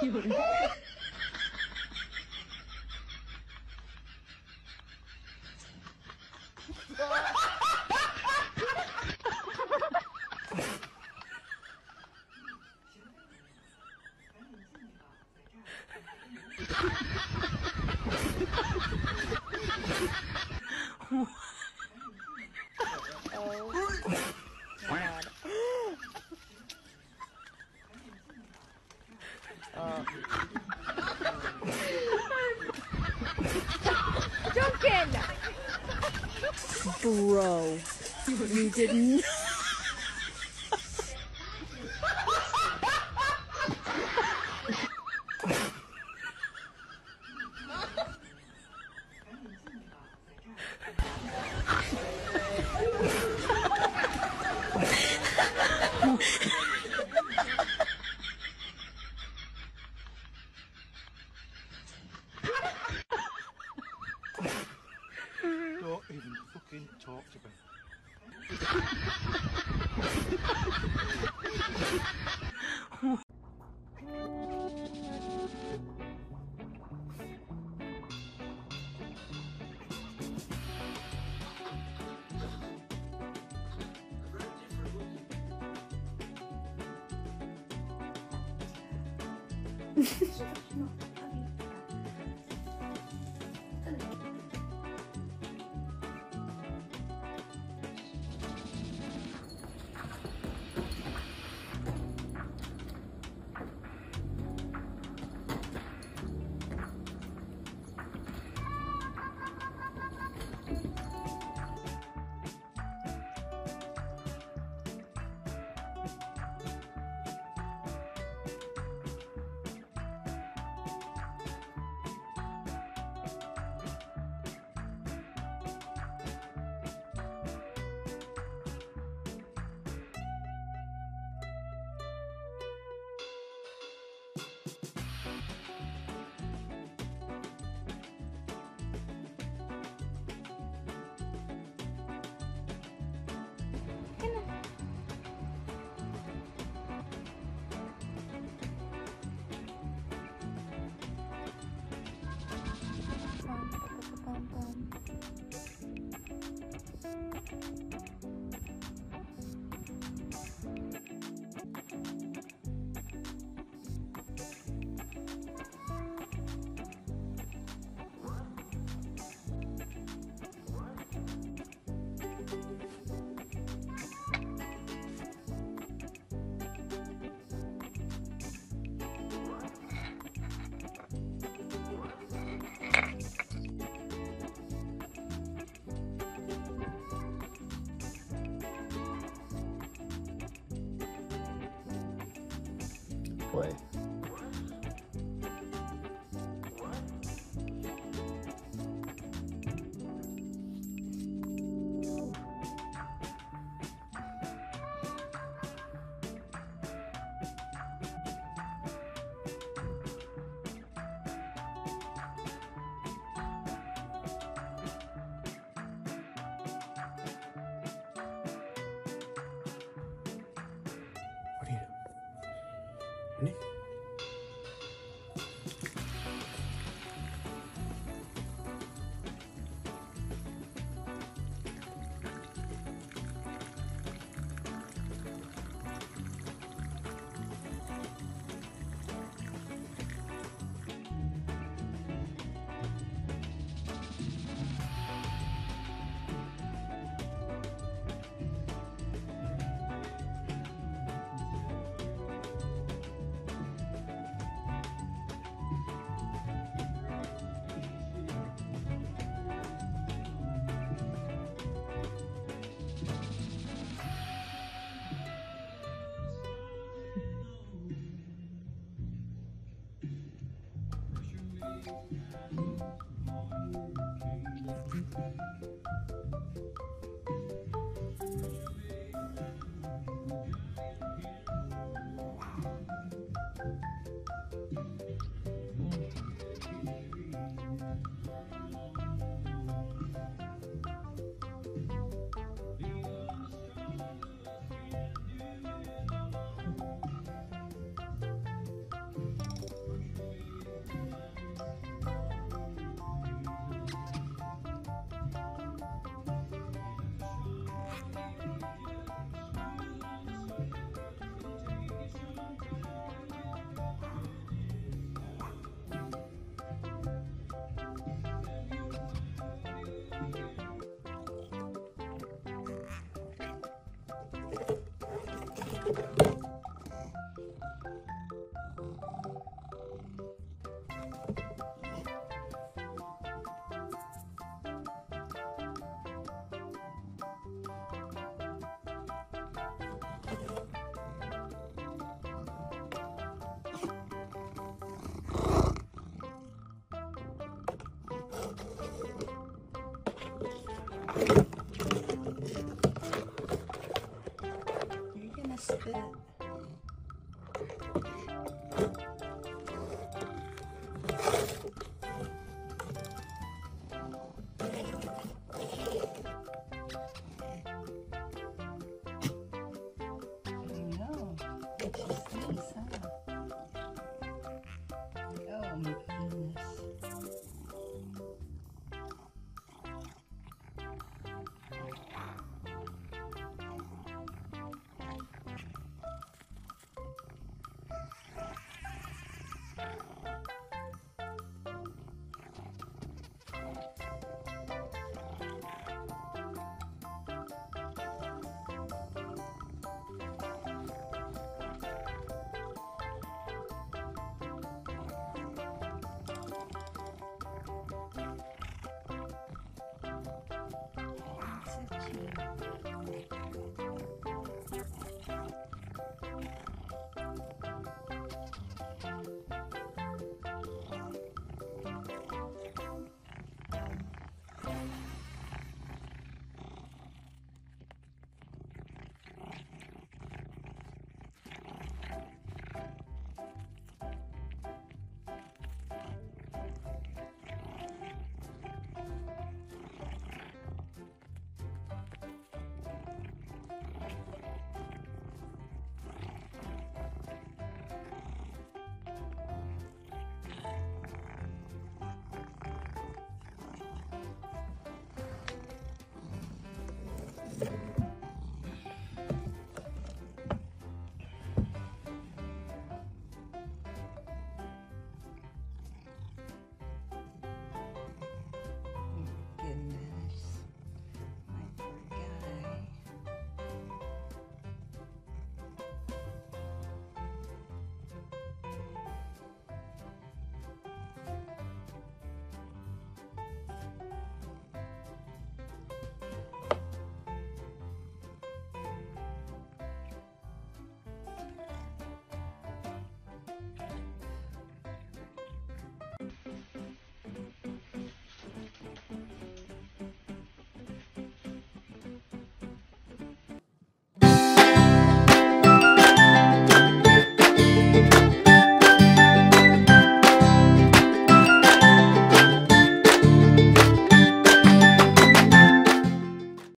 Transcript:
기분 Bro, you did not. Fucking talk to me. Play. way. Thank you.